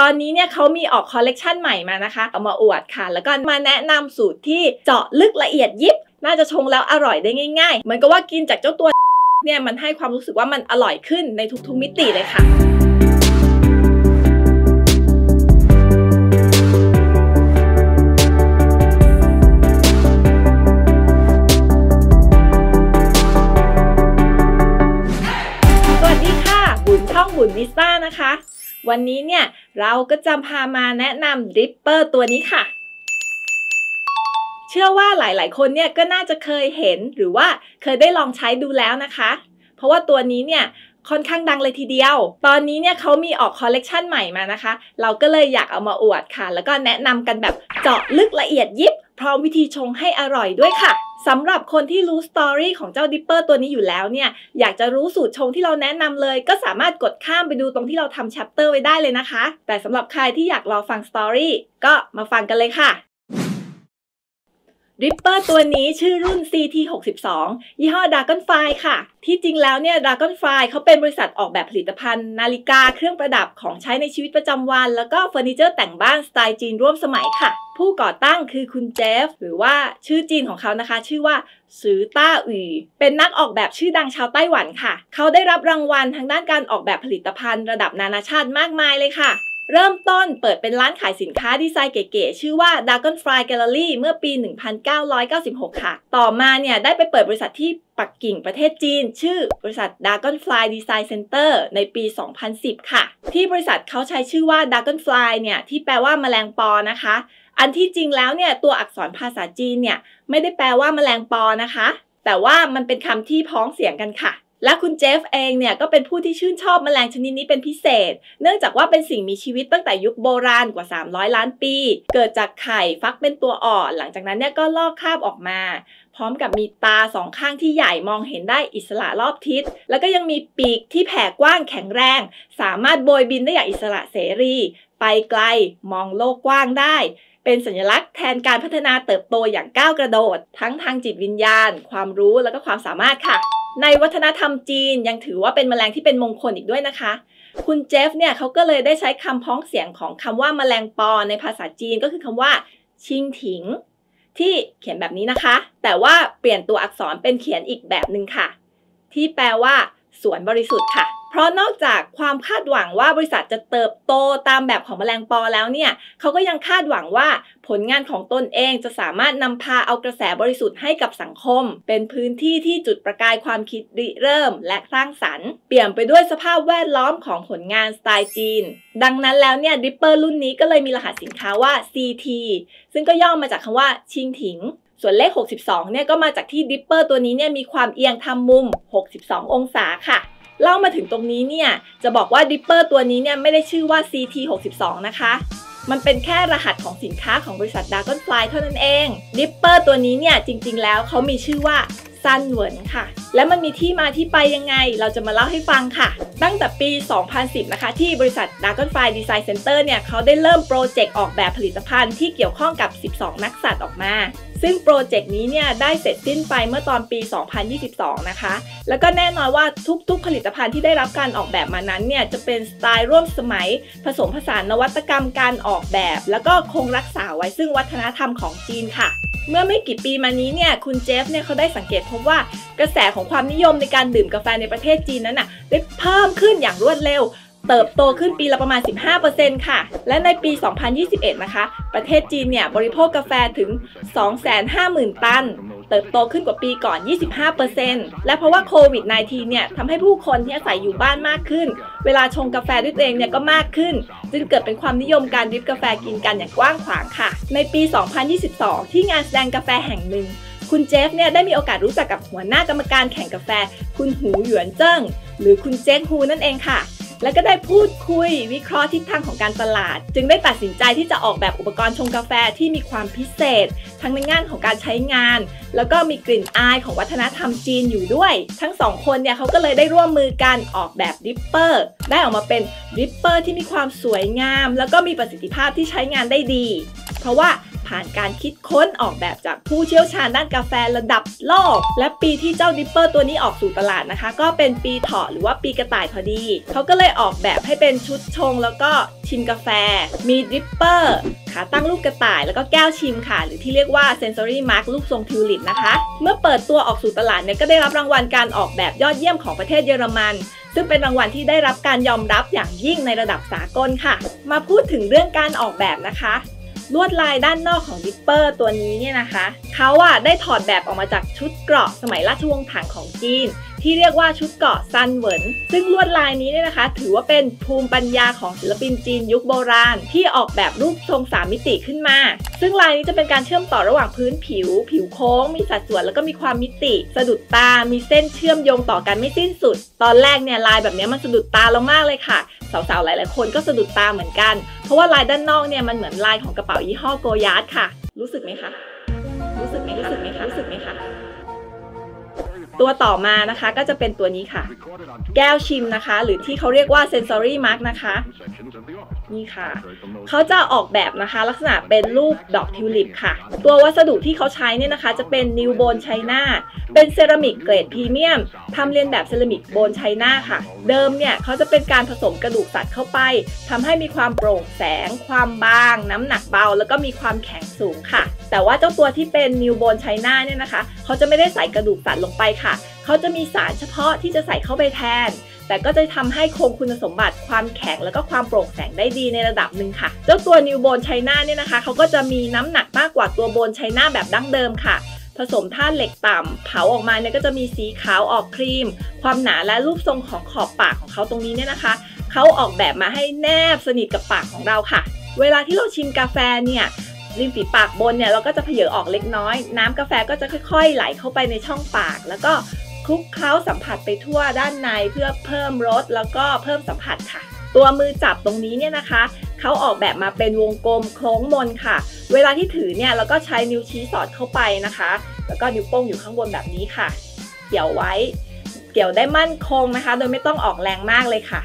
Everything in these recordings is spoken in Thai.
ตอนนี้เนี่ยเขามีออกคอลเลกชันใหม่มานะคะ เอามาอวดค่ะ แล้วก็มาแนะนำสูตรที่เจาะลึกละเอียดยิบ น่าจะชงแล้วอร่อยได้ง่ายๆ เหมือนกับว่ากินจากเจ้าตัวเนี่ยมันให้ความรู้สึกว่ามันอร่อยขึ้นในทุกๆมิติเลยค่ะสวัสดีค่ะบุญช่อง BUNista นะคะ วันนี้เนี่ยเราก็จะพามาแนะนำ dripper ตัวนี้ค่ะ เชื่อว่าหลายๆ คนเนี่ยก็น่าจะเคยเห็นหรือว่าเคยได้ลองใช้ดูแล้วนะคะ เพราะว่าตัวนี้เนี่ยค่อนข้างดังเลยทีเดียว ตอนนี้เนี่ยเขามีออกคอลเลกชันใหม่มานะคะ เราก็เลยอยากเอามาอวดค่ะ แล้วก็แนะนำกันแบบเจาะลึกละเอียดยิบ พร้อมวิธีชงให้อร่อยด้วยค่ะสำหรับคนที่รู้ story ของเจ้า dripper ตัวนี้อยู่แล้วเนี่ย อยากจะรู้สูตรชงที่เราแนะนำเลย ก็สามารถกดข้ามไปดูตรงที่เราทำ chapter ไว้ได้เลยนะคะ แต่สำหรับใครที่อยากรอฟัง story ก็มาฟังกันเลยค่ะ dripper ตัวนี้ชื่อรุ่น CT62 ยี่ห้อ Dragonfly ค่ะ ที่จริงแล้วเนี่ย Dragonfly เขาเป็นบริษัทออกแบบผลิตภัณฑ์ นาฬิกาเครื่องประดับของใช้ในชีวิตประจำวัน แล้วก็เฟอร์นิเจอร์แต่งบ้านสไตล์จีนร่วมสมัยค่ะ ผู้ก่อตั้งคือคุณเจฟ หรือว่าชื่อจีนของเขานะคะ ชื่อว่าซือต้าอุยเป็นนักออกแบบชื่อดังชาวไต้หวันค่ะ เขาได้รับรางวัลทางด้านการออกแบบผลิตภัณฑ์ ระดับนานาชาติมากมายเลยค่ะ เริ่มต้นเปิดเป็นร้านขายสินค้าดีไซน์เก๋ๆ ชื่อว่า Dragonfly Gallery เมื่อปี 1996 ค่ะ ต่อมาเนี่ย ได้ไปเปิดบริษัทที่ปักกิ่งประเทศจีน ชื่อบริษัท Dragonfly Design Center ในปี 2010 ค่ะ ที่บริษัทเขาใช้ชื่อว่า Dragonfly เนี่ย ที่แปลว่าแมลงปอนะคะ อันที่จริงแล้วเนี่ย ตัวอักษรภาษาจีนเนี่ย ไม่ได้แปลว่าแมลงปอนะคะ แต่ว่ามันเป็นคำที่พ้องเสียงกันค่ะ และคุณเจฟเองเนี่ยก็เป็นผู้ที่ชื่นชอบแมลงชนิดนี้เป็นพิเศษ เนื่องจากว่าเป็นสิ่งมีชีวิตตั้งแต่ยุคโบราณกว่า 300 ล้านปี เกิดจากไข่ฟักเป็นตัวอ่อน หลังจากนั้นเนี่ยก็ลอกคราบออกมา พร้อมกับมีตาสองข้างที่ใหญ่มองเห็นได้อิสระรอบทิศ แล้วก็ยังมีปีกที่แผ่กว้างแข็งแรง สามารถโบยบินได้อย่างอิสระเสรี ไปไกลมองโลกกว้างได้เป็นสัญลักษณ์แทนการพัฒนาเติบโตอย่างก้าวกระโดด ทั้งทางจิตวิญญาณ ความรู้แล้วก็ความสามารถค่ะ ในวัฒนธรรมจีนยังถือว่าเป็นแมลงที่เป็นมงคลอีกด้วยนะคะ คุณเจฟเนี่ยเขาก็เลยได้ใช้คำพ้องเสียงของคำว่าแมลงปอในภาษาจีนก็คือคำว่า ชิงถิง ที่เขียนแบบนี้นะคะ แต่ว่าเปลี่ยนตัวอักษรเป็นเขียนอีกแบบหนึ่งค่ะ ที่แปลว่า สวนบริสุทธิ์ค่ะ เพราะนอกจากความคาดหวังว่าบริษัทจะเติบโตตามแบบของแมลงปอแล้วเนี่ยเขาก็ยังคาดหวังว่าผลงานของตนเองจะสามารถนำพาเอากระแสบริสุทธิ์ให้กับสังคม เป็นพื้นที่ที่จุดประกายความคิดริเริ่ม และสร้างสรรค์เปี่ยมไปด้วยสภาพแวดล้อมของผลงานสไตล์จีน ดังนั้นแล้วเนี่ยดิปเปอร์รุ่นนี้ก็เลยมีรหัสสินค้าว่า CT ซึ่งก็ย่อมาจากคำว่า蜻蜓 ส่วนเลข 62 เนี่ยก็มาจากที่ dripper ตัวนี้เนี่ยมีความเอียงทำมุม 62 องศาค่ะ เล่ามาถึงตรงนี้เนี่ยจะบอกว่า dripper ตัวนี้เนี่ยไม่ได้ชื่อว่า CT62 นะคะ มันเป็นแค่รหัสของสินค้าของบริษัท Dragonfly เท่านั้นเอง dripper ตัวนี้เนี่ยจริง ๆ แล้วเขามีชื่อว่าซันเหวินค่ะ และมันมีที่มาที่ไปยังไง เราจะมาเล่าให้ฟังค่ะ ตั้งแต่ปี 2010 นะคะ ที่บริษัท Dragonfly Design Center เนี่ยเขาได้เริ่มโปรเจกต์ออกแบบผลิตภัณฑ์ที่เกี่ยวข้องกับ 12 นักสัตว์ออกมาซึ่งโปรเจกต์นี้เนี่ยได้เสร็จสิ้นไปเมื่อตอนปี 2022 นะคะ แล้วก็แน่นอนว่าทุกๆ ผลิตภัณฑ์ที่ได้รับการออกแบบมานั้นเนี่ยจะเป็นสไตล์ร่วมสมัย ผสมผสานนวัตกรรมการออกแบบ แล้วก็คงรักษาไว้ซึ่งวัฒนธรรมของจีนค่ะเมื่อไม่กี่ปีมานี้เนี่ยคุณเจฟเนี่ยเขาได้สังเกตพบว่ากระแสของความนิยมในการดื่มกาแฟในประเทศจีนนั้นน่ะได้เพิ่มขึ้นอย่างรวดเร็ว เติบโตขึ้นปีละประมาณ 15%ค่ะ และในปี 2021 นะคะ ประเทศจีนเนี่ยบริโภคกาแฟถึง 250,000 ตัน เติบโตขึ้นกว่าปีก่อน 25%และเพราะว่าโควิด -19 เนี่ยทำให้ผู้คนที่อาศัยอยู่บ้านมากขึ้น เวลาชงกาแฟด้วยตัวเองเนี่ยก็มากขึ้น จึงเกิดเป็นความนิยมการดริฟกาแฟกินกันอย่างกว้างขวางค่ะ ในปี 2022 ที่งานแสดงกาแฟแห่งหนึ่งคุณเจฟเนี่ยได้มีโอกาสรู้จักกับหัวหน้ากรรมการแข่งกาแฟ คุณหูหยวนเจิ้งหรือคุณเจคฮูนั่นเองค่ะ แล้วก็ได้พูดคุยวิเคราะห์ทิศทางของการตลาด จึงได้ตัดสินใจที่จะออกแบบอุปกรณ์ชงกาแฟที่มีความพิเศษ ทั้งในด้านของการใช้งาน แล้วก็มีกลิ่นอายของวัฒนธรรมจีนอยู่ด้วย ทั้งสองคนเนี่ยเขาก็เลยได้ร่วมมือกันออกแบบ dripper ได้ออกมาเป็น dripper ที่มีความสวยงาม แล้วก็มีประสิทธิภาพที่ใช้งานได้ดี เพราะว่า ผ่านการคิดค้นออกแบบจากผู้เชี่ยวชาญด้านกาแฟระดับโลก และปีที่เจ้า dripper ตัวนี้ออกสู่ตลาดนะคะ ก็เป็นปีเถาะหรือว่าปีกระต่ายพอดี เขาก็เลยออกแบบให้เป็นชุดชง แล้วก็ชิมกาแฟ มี dripper ขาตั้งรูปกระต่ายแล้วก็แก้วชิมค่ะ หรือที่เรียกว่า Sensory Mug รูปทรงทิวลิปนะคะ เมื่อเปิดตัวออกสู่ตลาดเนี่ยก็ได้รับรางวัลการออกแบบยอดเยี่ยมของประเทศเยอรมันซึ่งเป็นรางวัลที่ได้รับการยอมรับอย่างยิ่งในระดับสากลค่ะ มาพูดถึงเรื่องการออกแบบนะคะ ลวดลายด้านนอกของ dripper ตัวนี้เนี่ยนะคะเขาอะได้ถอดแบบออกมาจากชุดเกราะสมัยราชวงศ์ถังของจีน ที่เรียกว่าชุดเกราะซันเหวิน ซึ่งลวดลายนี้เนี่ยนะคะ ถือว่าเป็นภูมิปัญญาของศิลปินจีนยุคโบราณ ที่ออกแบบรูปทรงสามมิติขึ้นมา ซึ่งลายนี้จะเป็นการเชื่อมต่อระหว่างพื้นผิว ผิวโค้ง มีสัดส่วนแล้วก็มีความมิติ สะดุดตา มีเส้นเชื่อมโยงต่อกันไม่สิ้นสุด ตอนแรกเนี่ยลายแบบนี้มันสะดุดตาเรามากเลยค่ะ สาวๆ หลายๆ คนก็สะดุดตาเหมือนกัน เพราะว่าลายด้านนอกเนี่ยมันเหมือนลายของกระเป๋ายี่ห้อโกยาร์ดค่ะ รู้สึกไหมคะ รู้สึกไหมรู้สึกไหมคะรู้สึกไหมคะ ตัวต่อมานะคะก็จะเป็นตัวนี้ค่ะ แก้วชิมนะคะ หรือที่เขาเรียกว่า sensory mug นะคะ นี่ค่ะ เขาจะออกแบบนะคะลักษณะเป็นรูปดอกทิวลิปค่ะ ตัววัสดุที่เขาใช้เนี่ยนะคะ จะเป็น new bone china เป็นเซรามิกเกรดพรีเมียมทำเลียนแบบเซรามิก bone china ค่ะ เดิมเนี่ยเขาจะเป็นการผสมกระดูกสัตว์เข้าไปทำให้มีความโปร่งแสง ความบาง น้ำหนักเบา แล้วก็มีความแข็งสูงค่ะ แต่ว่าเจ้าตัวที่เป็นนิวโบนไชน่าเนี่ยนะคะ เขาจะไม่ได้ใส่กระดูกสัตว์ลงไปค่ะ เขาจะมีสารเฉพาะที่จะใส่เข้าไปแทน แต่ก็จะทำให้คงคุณสมบัติความแข็งแล้วก็ความโปร่งแสงได้ดีในระดับหนึ่งค่ะ เจ้าตัวนิวโบนไชน่าเนี่ยนะคะเขาก็จะมีน้ำหนักมากกว่าตัวโบนไชน่าแบบดั้งเดิมค่ะผสมธาตุเหล็กต่ำ เผาออกมาเนี่ยก็จะมีสีขาวออกครีม ความหนาและรูปทรงของขอบปากของเขาตรงนี้เนี่ยนะคะ เขาออกแบบมาให้แนบสนิทกับปากของเราค่ะ เวลาที่เราชิมกาแฟเนี่ยริมฝีปากบนเนี่ยเราก็จะเผยออกเล็กน้อย น้ำกาแฟก็จะค่อยๆ ไหลเข้าไปในช่องปาก แล้วก็ คลุกเคล้าสัมผัสไปทั่วด้านในเพื่อเพิ่มรสแล้วก็เพิ่มสัมผัสค่ะ ตัวมือจับตรงนี้เนี่ยนะคะเขาออกแบบมาเป็นวงกลมโค้งมนค่ะ เวลาที่ถือเนี่ยเราก็ใช้นิ้วชี้สอดเข้าไปนะคะ แล้วก็นิ้วโป้งอยู่ข้างบนแบบนี้ค่ะ เกี่ยวไว้ เกี่ยวได้มั่นคงนะคะ โดยไม่ต้องออกแรงมากเลยค่ะ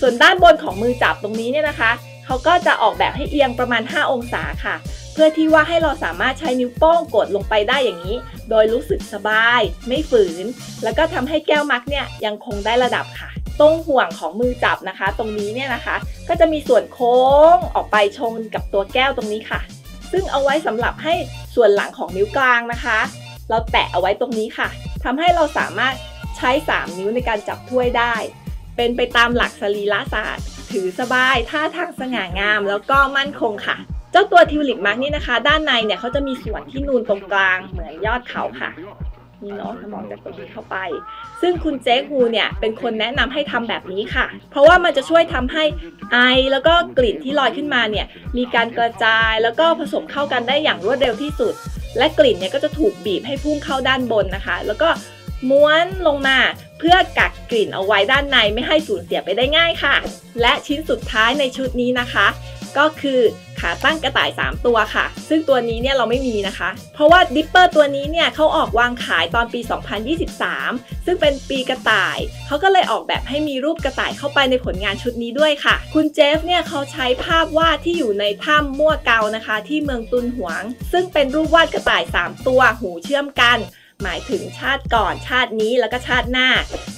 ส่วนด้านบนของมือจับตรงนี้เนี่ยนะคะเขาก็จะออกแบบให้เอียงประมาณ 5 องศาค่ะ เพื่อที่ว่าให้เราสามารถใช้นิ้วโป้งกดลงไปได้อย่างนี้ โดยรู้สึกสบาย ไม่ฝืน แล้วก็ทำให้แก้วมักเนี่ยยังคงได้ระดับค่ะ ตรงห่วงของมือจับนะคะ ตรงนี้เนี่ยนะคะ ก็จะมีส่วนโค้งออกไปชนกับตัวแก้วตรงนี้ค่ะ ซึ่งเอาไว้สำหรับให้ส่วนหลังของนิ้วกลางนะคะ เราแตะเอาไว้ตรงนี้ค่ะทำให้เราสามารถใช้ 3 นิ้วในการจับถ้วยได้ เป็นไปตามหลักสรีระศาสตร์ ถือสบายท่าทางสง่างามแล้วก็มั่นคงค่ะ เจ้าตัวทิวลิปมาร์กนี่นะคะ ด้านในเนี่ยเขาจะมีส่วนที่นูนตรงกลางเหมือนยอดเขาค่ะนี่เนาะถ้ามองจากตรงนี้เข้าไป ซึ่งคุณเจ๊ฮูเนี่ยเป็นคนแนะนำให้ทำแบบนี้ค่ะ เพราะว่ามันจะช่วยทำให้ไอแล้วก็กลิ่นที่ลอยขึ้นมาเนี่ยมีการกระจายแล้วก็ผสมเข้ากันได้อย่างรวดเร็วที่สุด และกลิ่นเนี่ยก็จะถูกบีบให้พุ่งเข้าด้านบนนะคะ แล้วก็ม้วนลงมาเพื่อกักกลิ่นเอาไว้ด้านในไม่ให้สูญเสียไปได้ง่ายค่ะ และชิ้นสุดท้ายในชุดนี้นะคะ ก็คือ ขาตั้งกระต่าย 3 ตัวค่ะ ซึ่งตัวนี้เนี่ยเราไม่มีนะคะ เพราะว่าดิปเปอร์ตัวนี้เนี่ยเขาออกวางขายตอนปี 2023 ซึ่งเป็นปีกระต่าย เขาก็เลยออกแบบให้มีรูปกระต่ายเข้าไปในผลงานชุดนี้ด้วยค่ะ คุณเจฟเนี่ยเขาใช้ภาพวาดที่อยู่ในถ้ำมั่วเกานะคะ ที่เมืองตุนหวง ซึ่งเป็นรูปวาดกระต่าย 3 ตัวหูเชื่อมกันหมายถึงชาติก่อนชาตินี้แล้วก็ชาติหน้า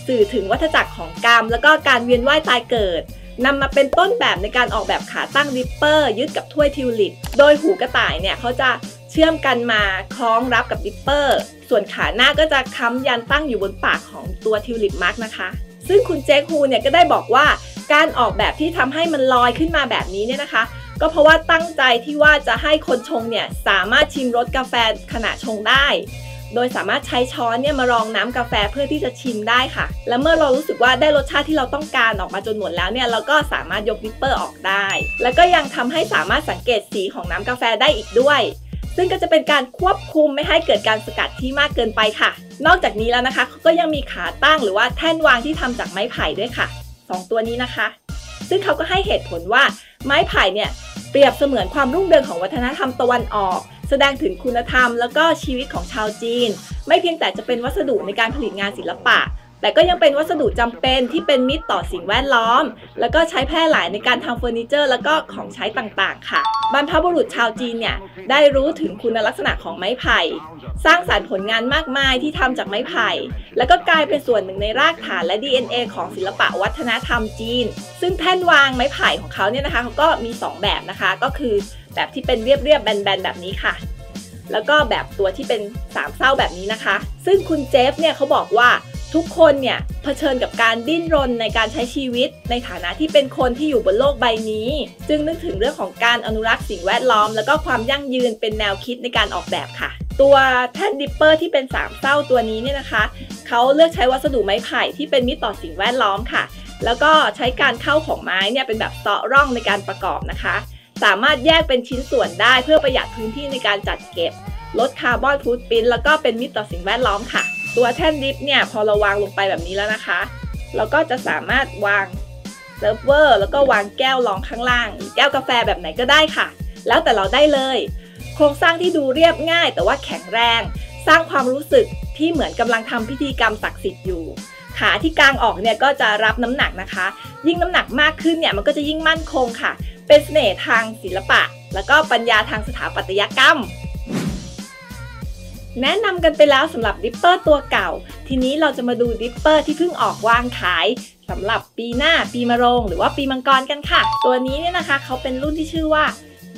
สื่อถึงวัฏจักรของกรรม แล้วก็การเวียนว่ายตายเกิด นำมาเป็นต้นแบบในการออกแบบขาตั้ง dripper ยึดกับถ้วยทิวลิป โดยหูกระต่ายเนี่ยเขาจะเชื่อมกันมาคล้องรับกับ dripper ส่วนขาหน้าก็จะค้ำยันตั้งอยู่บนปากของตัว tulip mug นะคะ ซึ่งคุณเจคฮูเนี่ยก็ได้บอกว่าการออกแบบที่ทำให้มันลอยขึ้นมาแบบนี้เนี่ยนะคะ ก็เพราะว่าตั้งใจที่ว่าจะให้คนชงเนี่ยสามารถชิมรสกาแฟขณะชงได้ โดยสามารถใช้ช้อนเนี่ยมารองน้ำกาแฟเพื่อที่จะชิมได้ค่ะ และเมื่อเรารู้สึกว่าได้รสชาติที่เราต้องการออกมาจนหมดแล้วเนี่ยเราก็สามารถยก dripper ออกได้ แล้วก็ยังทำให้สามารถสังเกตสีของน้ำกาแฟได้อีกด้วยซึ่งก็จะเป็นการควบคุมไม่ให้เกิดการสกัดที่มากเกินไปค่ะ นอกจากนี้แล้วนะคะเขาก็ยังมีขาตั้งหรือว่าแท่นวางที่ทำจากไม้ไผ่ด้วยค่ะสองตัวนี้นะคะ ซึ่งเขาก็ให้เหตุผลว่าไม้ไผ่เนี่ยเปรียบเสมือนความรุ่งเรืองของวัฒนธรรมตะวันออก แสดงถึงคุณธรรมแล้วก็ชีวิตของชาวจีน ไม่เพียงแต่จะเป็นวัสดุในการผลิตงานศิลปะ แต่ก็ยังเป็นวัสดุจำเป็นที่เป็นมิตรต่อสิ่งแวดล้อม แล้วก็ใช้แพร่หลายในการทำเฟอร์นิเจอร์ แล้วก็ของใช้ต่างๆ ค่ะ บรรพบุรุษชาวจีนเนี่ยได้รู้ถึงคุณลักษณะของไม้ไผ่ สร้างสารรค์ผลงานมากมายที่ทำจากไม้ไผ่ แล้วก็กลายเป็นส่วนหนึ่งในรากฐานและ DNA ของศิลปะวัฒนธรรมจีน ซึ่งแท่นวางไม้ไผ่ของเขาเนี่ยนะคะเขาก็มี 2 แบบนะคะก็คือ แบบที่เป็นเรียบๆแบนๆแบบนี้ค่ะ แล้วก็แบบตัวที่เป็นสามเศร้าแบบนี้นะคะ ซึ่งคุณเจฟเนี่ยเขาบอกว่าทุกคนเนี่ยเผชิญกับการดิ้นรนในการใช้ชีวิต ในฐานะที่เป็นคนที่อยู่บนโลกใบนี้ จึงนึกถึงเรื่องของการอนุรักษ์สิ่งแวดล้อม แล้วก็ความยั่งยืนเป็นแนวคิดในการออกแบบค่ะ ตัวแท่น dripper ที่เป็นสามเส้าตัวนี้เนี่ยนะคะเขาเลือกใช้วัสดุไม้ไผ่ที่เป็นมิตรต่อสิ่งแวดล้อมค่ะ แล้วก็ใช้การเข้าของไม้เนี่ยเป็นแบบเซาะร่องในการประกอบนะคะ สามารถแยกเป็นชิ้นส่วนได้เพื่อประหยัดพื้นที่ในการจัดเก็บ ลด carbon footprint แล้วก็เป็นมิตรต่อสิ่งแวดล้อมค่ะ ตัวแท่น drip เนี่ยพอเราวางลงไปแบบนี้แล้วนะคะ เราก็จะสามารถวางเซิร์ฟเวอร์แล้วก็วางแก้วรองข้างล่างแก้วกาแฟแบบไหนก็ได้ค่ะ แล้วแต่เราได้เลย โครงสร้างที่ดูเรียบง่าย แต่ว่าแข็งแรง สร้างความรู้สึกที่เหมือนกำลังทำพิธีกรรมศักดิ์สิทธิ์อยู่ขาที่กางออกเนี่ยก็จะรับน้ำหนักนะคะ ยิ่งน้ำหนักมากขึ้นเนี่ยมันก็จะยิ่งมั่นคงค่ะ เป็นเสน่ห์ทางศิลปะ แล้วก็ปัญญาทางสถาปัตยกรรม แนะนำกันไปแล้วสำหรับ dripper ตัวเก่า ทีนี้เราจะมาดู dripper ที่เพิ่งออกวางขายสำหรับปีหน้าปีมะโรงหรือว่าปีมังกรกันค่ะ ตัวนี้เนี่ยนะคะเขาเป็นรุ่นที่ชื่อว่า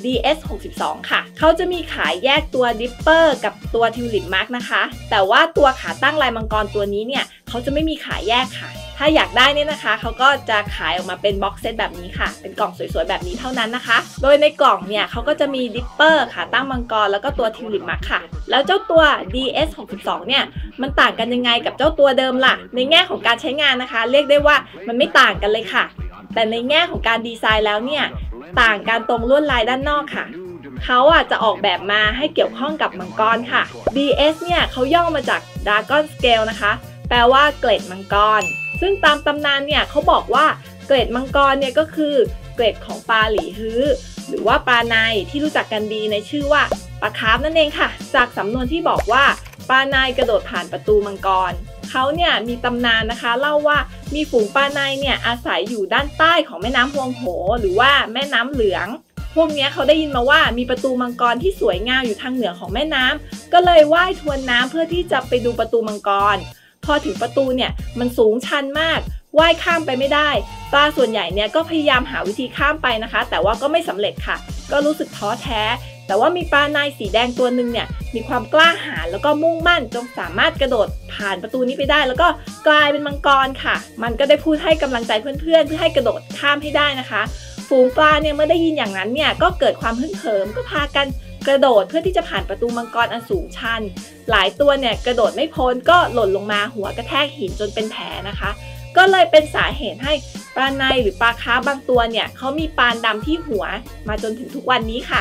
DS 62ค่ะ เขาจะมีขายแยกตัว dripper กับตัว tulip mug นะคะ แต่ว่าตัวขาตั้งลายมังกรตัวนี้เนี่ย เขาจะไม่มีขายแยกค่ะ ถ้าอยากได้เนี่ยนะคะ เขาก็จะขายออกมาเป็น box set แบบนี้ค่ะ เป็นกล่องสวยๆแบบนี้เท่านั้นนะคะ โดยในกล่องเนี่ยเขาก็จะมี dripper ขาตั้งมังกรแล้วก็ตัว tulip mug ค่ะ แล้วเจ้าตัว DS 62เนี่ย มันต่างกันยังไงกับเจ้าตัวเดิมล่ะ ในแง่ของการใช้งานนะคะ เรียกได้ว่ามันไม่ต่างกันเลยค่ะ แต่ในแง่ของการดีไซน์แล้วเนี่ย ต่างกันตรงลวดลายด้านนอกค่ะเขาอะจะออกแบบมาให้เกี่ยวข้องกับมังกรค่ะ DS เนี่ยเขาย่อมาจาก Dragon Scale นะคะ แปลว่าเกล็ดมังกร ซึ่งตามตำนานเนี่ยเขาบอกว่าเกล็ดมังกรเนี่ยก็คือเกล็ดของปลาหลีฮื้อหรือว่าปลาไนที่รู้จักกันดีในชื่อว่าปลาคาร์ฟนั่นเองค่ะ จากสำนวนที่บอกว่าปลาไนกระโดดผ่านประตูมังกรเขาเนี่ยมีตำนานนะคะเล่าว่ามีฝูงปลาในเนี่ยอาศัยอยู่ด้านใต้ของแม่น้ำฮวงโห หรือว่าแม่น้ำเหลือง พวกนี้เขาได้ยินมาว่ามีประตูมังกรที่สวยงามอยู่ทางเหนือของแม่น้ำก็เลยว่ายทวนน้ำเพื่อที่จะไปดูประตูมังกร พอถึงประตูเนี่ยมันสูงชันมากว่ายข้ามไปไม่ได้ ปลาส่วนใหญ่เนี่ยก็พยายามหาวิธีข้ามไปนะคะ แต่ว่าก็ไม่สำเร็จค่ะ ก็รู้สึกท้อแท้ แต่ว่ามีปลานายสีแดงตัวหนึ่งเนี่ยมีความกล้าหาญแล้วก็มุ่งมั่นจนสามารถกระโดดผ่านประตูนี้ไปได้ แล้วก็กลายเป็นมังกรค่ะ มันก็ได้พูดให้กำลังใจเพื่อนๆ เพื่อให้กระโดดข้ามให้ได้นะคะ ฝูงปลาเนี่ยเมื่อได้ยินอย่างนั้นเนี่ยก็เกิดความฮึ่งเหิมก็พากัน กระโดดเพื่อที่จะผ่านประตูมังกรอันสูงชัน หลายตัวเนี่ยกระโดดไม่พ้นก็หล่นลงมาหัวกระแทกหินจนเป็นแผลนะคะ ก็เลยเป็นสาเหตุให้ปลาในหรือปลาค้าบางตัวเนี่ยเขามีปานดำที่หัวมาจนถึงทุกวันนี้ค่ะ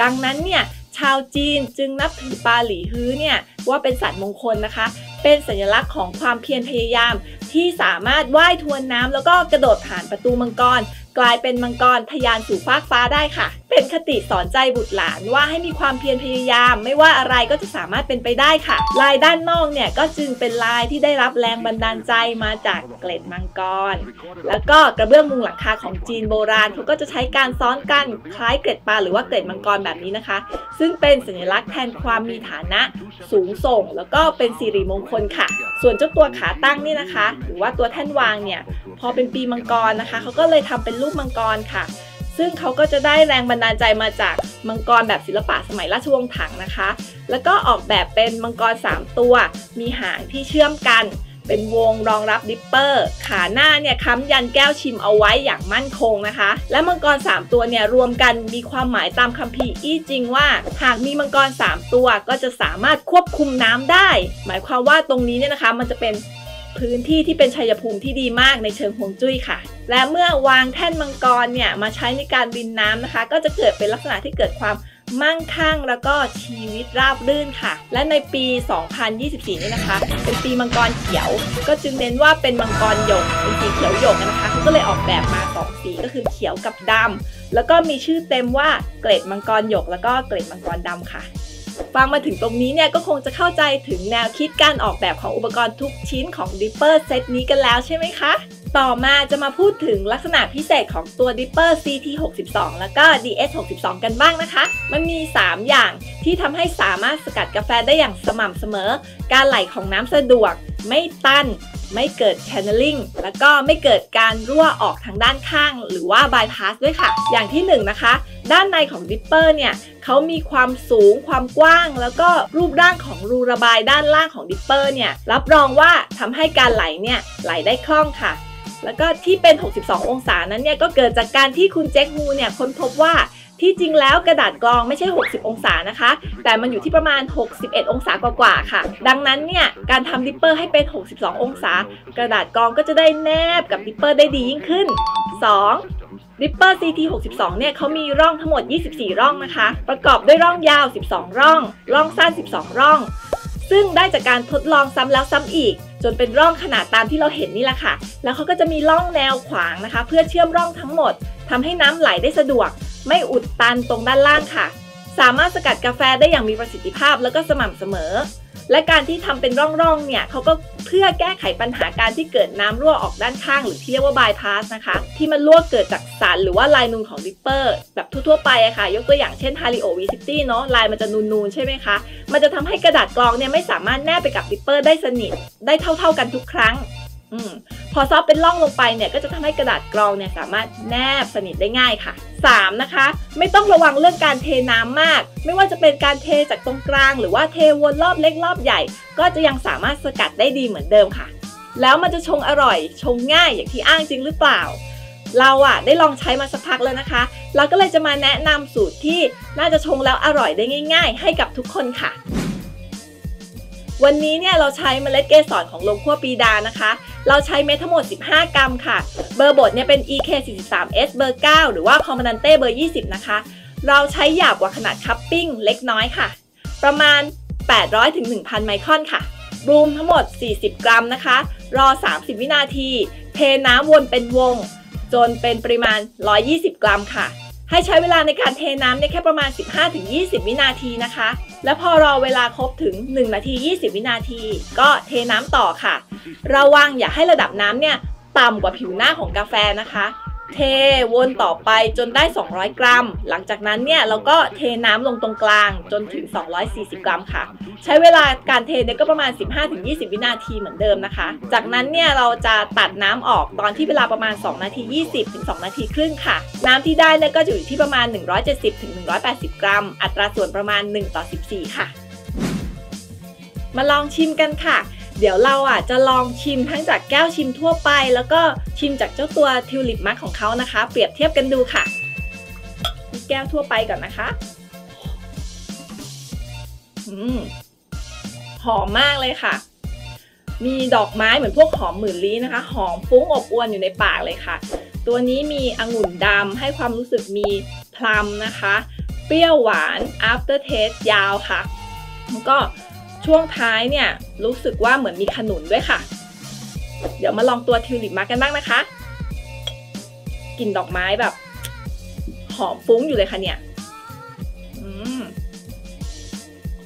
ดังนั้นเนี่ยชาวจีนจึงนับถือปลาหลีฮื้อเนี่ยว่าเป็นสัตว์มงคลนะคะ เป็นสัญลักษณ์ของความเพียรพยายาม ที่สามารถว่ายทวนน้ำแล้วก็กระโดดผ่านประตูมังกร กลายเป็นมังกรทะยานสู่ฟากฟ้าได้ค่ะเป็นคติสอนใจบุตรหลานว่าให้มีความเพียรพยายาม ไม่ว่าอะไรก็จะสามารถเป็นไปได้ค่ะ ลายด้านนอกเนี่ยก็จึงเป็นลายที่ได้รับแรงบันดาลใจมาจากเกล็ดมังกร แล้วก็กระเบื้องมุงหลังคาของจีนโบราณเขาก็จะใช้การซ้อนกันคล้ายเกล็ดปลาหรือว่าเกล็ดมังกรแบบนี้นะคะ ซึ่งเป็นสัญลักษณ์แทนความมีฐานะสูงส่ง แล้วก็เป็นสิริมงคลค่ะ ส่วนเจ้าตัวขาตั้งนี่นะคะ หรือว่าตัวแท่นวางเนี่ยพอเป็นปีมังกรนะคะเขาก็เลยทำเป็นรูปมังกรค่ะ ซึ่งเขาก็จะได้แรงบันดาลใจมาจากมังกรแบบศิลปะสมัยราชวงศ์ถังนะคะ แล้วก็ออกแบบเป็นมังกร 3 ตัว มีหางที่เชื่อมกัน เป็นวงรองรับ dripper ขาหน้าเนี่ยค้ำยันแก้วชิมเอาไว้อย่างมั่นคงนะคะ และมังกร 3 ตัวเนี่ยรวมกันมีความหมายตามคัมภีร์อี้จิงว่า หากมีมังกร 3 ตัวก็จะสามารถควบคุมน้ำได้ หมายความว่าตรงนี้เนี่ยนะคะมันจะเป็น พื้นที่ที่เป็นชัยภูมิที่ดีมากในเชิงฮวงจุ้ยค่ะ และเมื่อวางแท่นมังกรเนี่ยมาใช้ในการรินน้ำนะคะ ก็จะเกิดเป็นลักษณะที่เกิดความมั่งคั่งแล้วก็ชีวิตราบรื่นค่ะ และในปี 2024 นี้นะคะ เป็นปีมังกรเขียว ก็จึงเน้นว่าเป็นมังกรหยก เป็นสีเขียวหยกนะคะเขาก็เลยออกแบบมาสองสีก็คือเขียวกับดำแล้วก็มีชื่อเต็มว่าเกล็ดมังกรหยก แล้วก็เกล็ดมังกรดำค่ะ ฟังมาถึงตรงนี้เนี่ยก็คงจะเข้าใจถึงแนวคิดการออกแบบของอุปกรณ์ทุกชิ้นของ Dipper เซตนี้กันแล้วใช่ไหมคะ ต่อมาจะมาพูดถึงลักษณะพิเศษของตัว Dipper CT62 แล้วก็ DS62 กันบ้างนะคะ มันมี 3 อย่างที่ทำให้สามารถสกัดกาแฟได้อย่างสม่ำเสมอ การไหลของน้ำสะดวก ไม่ตัน ไม่เกิด channeling แล้วก็ไม่เกิดการรั่วออกทางด้านข้าง หรือว่า bypass ด้วยค่ะ อย่างที่1นนะคะ ด้านในของ Dipper เนี่ยเขามีความสูงความกว้าง แล้วก็รูปร่างของรูระบายด้านล่างของ Dipper เนี่ยรับรองว่าทำให้การไหลเนี่ยไหลได้คล่องค่ะ แล้วก็ที่เป็น 62 องศานั้นเนี่ยก็เกิดจากการที่คุณเจ็คฮูเนี่ยค้นพบว่า ที่จริงแล้วกระดาษกรองไม่ใช่ 60 องศานะคะ แต่มันอยู่ที่ประมาณ 61 องศากว่าๆค่ะ ดังนั้นเนี่ยการทำ dripper ให้เป็น 62 องศา กระดาษกรองก็จะได้แนบกับ dripper ได้ดียิ่งขึ้น 2. dripper CT62 เนี่ยเขามีร่องทั้งหมด 24 ร่องนะคะ ประกอบด้วยร่องยาว 12 ร่อง ร่องสั้น 12 ร่อง ซึ่งได้จากการทดลองซ้ำแล้วซ้ำอีก จนเป็นร่องขนาดตามที่เราเห็นนี่แหละค่ะ แล้วเขาก็จะมีร่องแนวขวางนะคะ เพื่อเชื่อมร่องทั้งหมดทำให้น้ำไหลได้สะดวก ไม่อุดตันตรงด้านล่างค่ะ สามารถสกัดกาแฟได้อย่างมีประสิทธิภาพแล้วก็สม่ำเสมอ และการที่ทำเป็นร่องๆเนี่ยเขาก็เพื่อแก้ไขปัญหาการที่เกิดน้ำรั่วออกด้านข้างหรือที่เรียกว่าบายพาสนะคะ ที่มันรั่วเกิดจากสันหรือว่าลายนูนของ dripper แบบทั่วๆไปอะค่ะ ยกตัวอย่างเช่น h a r i o v 0เนาะลายมันจะนูนๆใช่ไหมคะ มันจะทำให้กระดาษกรองเนี่ยไม่สามารถแนบไปกับ dripper ได้สนิทได้เท่า ๆกันทุกครั้ง อพอซอฟเป็นร่องลงไปเนี่ยก็จะทำให้กระดาษกรองเนี่ยสามารถแนบสนิทได้ง่ายค่ะ 3. นะคะ ไม่ต้องระวังเรื่องการเทน้ำมาก ไม่ว่าจะเป็นการเทจากตรงกลาง หรือว่าเทวนรอบเล็กรอบใหญ่ ก็จะยังสามารถสกัดได้ดีเหมือนเดิมค่ะ แล้วมันจะชงอร่อยชงง่ายอย่างที่อ้างจริงหรือเปล่า เราอะได้ลองใช้มาสักพักแล้วนะคะ เราก็เลยจะมาแนะนำสูตรที่น่าจะชงแล้วอร่อยได้ง่าย ๆ ให้กับทุกคนค่ะ วันนี้เนี่ยเราใช้เมล็ดเกสรของโรงคั่วปีดานะคะ เราใช้เม็ดทั้งหมด 15 กรัมค่ะ เบอร์บดเนี่ยเป็น EK 43 S เบอร์ 9 หรือว่า Comandante เบอร์ 20 นะคะ เราใช้หยาบกว่าขนาดคัพปิ้งเล็กน้อยค่ะ ประมาณ 800ถึง1,000 ไมครอนค่ะบลูมทั้งหมด 40 กรัมนะคะ รอ 30 วินาที เทน้ำวนเป็นวง จนเป็นปริมาณ 120 กรัมค่ะ ให้ใช้เวลาในการเทน้ำเนี่ยแค่ประมาณ 15-20 วินาทีนะคะ แล้วพอรอเวลาครบถึง 1 นาที 20 วินาที ก็เทน้ำต่อค่ะ ระวังอย่าให้ระดับน้ำเนี่ยต่ำกว่าผิวหน้าของกาแฟนะคะ เทวนต่อไปจนได้ 200 กรัม หลังจากนั้นเนี่ยเราก็เทน้ำลงตรงกลางจนถึง 240 กรัมค่ะ ใช้เวลาการเทเนี่ยก็ประมาณ 15-20 วินาทีเหมือนเดิมนะคะ จากนั้นเนี่ยเราจะตัดน้ำออกตอนที่เวลาประมาณ 2 นาที 20ถึง2นาทีครึ่งค่ะ น้ำที่ได้เนี่ยก็อยู่ที่ประมาณ 170ถึง180 กรัม อัตราส่วนประมาณ 1 ต่อ 14 ค่ะ มาลองชิมกันค่ะ เดี๋ยวเราอะจะลองชิมทั้งจากแก้วชิมทั่วไป แล้วก็ชิมจากเจ้าตัวทิวลิปมักของเขานะคะ เปรียบเทียบกันดูค่ะ แก้วทั่วไปก่อนนะคะอืมหอมมากเลยค่ะ มีดอกไม้เหมือนพวกหอมหมื่นลี้นะคะ หอมฟุ้งอบอวนอยู่ในปากเลยค่ะ ตัวนี้มีองุ่นดำให้ความรู้สึกมีพลัมนะคะ เปรี้ยวหวาน after taste ยาวค่ะแล้วก็ ช่วงท้ายเนี่ยรู้สึกว่าเหมือนมีขนุนด้วยค่ะ เดี๋ยวมาลองตัวทิวลิปมากันบ้างนะคะกลิ่นดอกไม้แบบ หอมฟุ้งอยู่เลยค่ะเนี่ยอ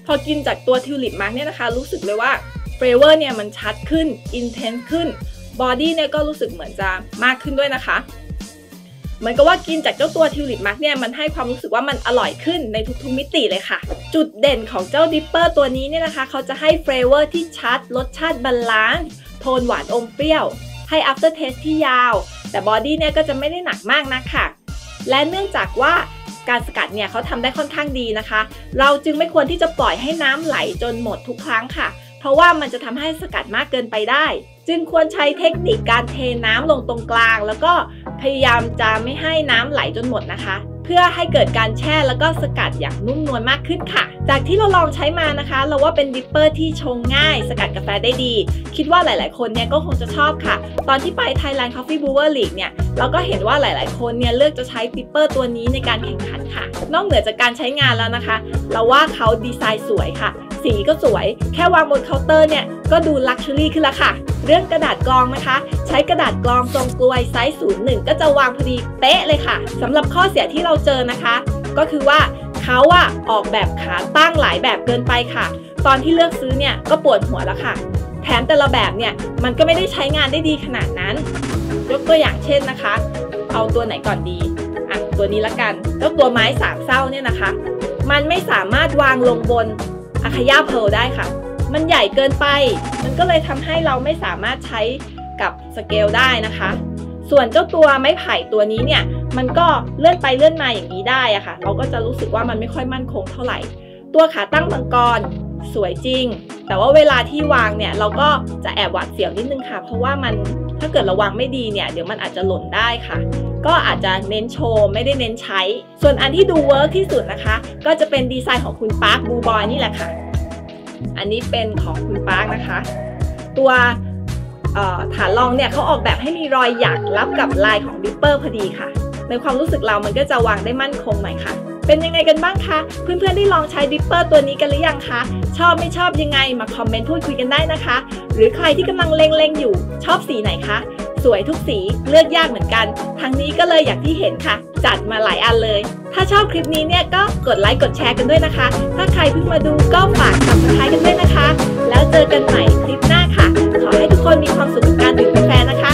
พอกินจากตัว tulip mug เนี่ยนะคะ รู้สึกเลยว่า flavor เนี่ยมันชัดขึ้น intense ขึ้น body เนี่ยก็รู้สึกเหมือนจะมากขึ้นด้วยนะคะ เหมือนกับว่ากินจากเจ้าตัว tulip mug เนี่ยมันให้ความรู้สึกว่ามันอร่อยขึ้นในทุกๆมิติเลยค่ะ จุดเด่นของเจ้า dripper ตัวนี้เนี่ยนะคะ เขาจะให้ flavor ที่ชัด รสชาติ balance โทนหวานอมเปรี้ยว ให้ after taste ที่ยาว แต่ body เนี่ยก็จะไม่ได้หนักมากนักค่ะ และเนื่องจากว่าการสกัดเนี่ยเขาทำได้ค่อนข้างดีนะคะ เราจึงไม่ควรที่จะปล่อยให้น้ำไหลจนหมดทุกครั้งค่ะ เพราะว่ามันจะทำให้สกัดมากเกินไปได้ จึงควรใช้เทคนิคการเทน้ำลงตรงกลาง แล้วก็พยายามจะไม่ให้น้ำไหลจนหมดนะคะ เพื่อให้เกิดการแช่แล้วก็สกัดอย่างนุ่มนวลมากขึ้นค่ะ จากที่เราลองใช้มานะคะ เราว่าเป็น dripper ที่ชงง่าย สกัดกาแฟได้ดี คิดว่าหลาย ๆ คนเนี่ยก็คงจะชอบค่ะ ตอนที่ไป Thailand Coffee Brewer League เนี่ยเราก็เห็นว่าหลาย ๆ คนเนี่ยเลือกจะใช้ dripper ตัวนี้ในการแข่งขันค่ะ นอกเหนือจากการใช้งานแล้วนะคะ เราว่าเขาดีไซน์สวยค่ะ สีก็สวย แค่วางบนเคาน์เตอร์เนี่ยก็ดู luxury ขึ้นแล้วค่ะ เรื่องกระดาษกรองนะคะ ใช้กระดาษกรองทรงกลวยไซส์01 ก็จะวางพอดีเป๊ะเลยค่ะสำหรับข้อเสียที่เราเจอนะคะ ก็คือว่าเขาอะออกแบบขาตั้งหลายแบบเกินไปค่ะ ตอนที่เลือกซื้อเนี่ยก็ปวดหัวแล้วค่ะ แถมแต่ละแบบเนี่ยมันก็ไม่ได้ใช้งานได้ดีขนาดนั้น ยกตัวอย่างเช่นนะคะ เอาตัวไหนก่อนดีอะตัวนี้ละกันเจ้าตัวไม้สามเศร้าเนี่ยนะคะ มันไม่สามารถวางลงบน อาคายาเพลได้ค่ะ มันใหญ่เกินไป มันก็เลยทำให้เราไม่สามารถใช้กับสเกลได้นะคะ ส่วนเจ้าตัวไม้ไผ่ตัวนี้เนี่ย มันก็เลื่อนไปเลื่อนมาอย่างนี้ได้อะค่ะ เราก็จะรู้สึกว่ามันไม่ค่อยมั่นคงเท่าไหร่ ตัวขาตั้งมังกรสวยจริง แต่ว่าเวลาที่วางเนี่ยเราก็จะแอบหวาดเสียวนิดนึงค่ะ เพราะว่ามัน ถ้าเกิดระวังไม่ดีเนี่ยเดี๋ยวมันอาจจะหล่นได้ค่ะ ก็อาจจะเน้นโชว์ไม่ได้เน้นใช้ ส่วนอันที่ดู work ที่สุดนะคะ ก็จะเป็นดีไซน์ของคุณปาร์คบูบอยนี่แหละค่ะ อันนี้เป็นของคุณปาร์คนะคะ ตัวเอ่อฐานรองเนี่ยเขาออกแบบให้มีรอยหยักรับกับลายของ dripper พอดีค่ะ ในความรู้สึกเรามันก็จะวางได้มั่นคงหน่อยค่ะ เป็นยังไงกันบ้างคะ เพื่อนๆได้ลองใช้ dripper ตัวนี้กันหรือยังคะ ชอบไม่ชอบยังไงมาคอมเมนต์พูดคุยกันได้นะคะ หรือใครที่กำลังเล็งๆอยู่ ชอบสีไหนคะ สวยทุกสีเลือกยากเหมือนกันทางนี้ก็เลยอย่างที่เห็นค่ะ จัดมาหลายอันเลย ถ้าชอบคลิปนี้เนี่ยก็กดไลค์กดแชร์กันด้วยนะคะ ถ้าใครเพิ่งมาดูก็ฝาก subscribe กันด้วยนะคะ แล้วเจอกันใหม่คลิปหน้าค่ะ ขอให้ทุกคนมีความสุขกับการดื่มกาแฟนะคะ